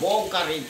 ボーカリン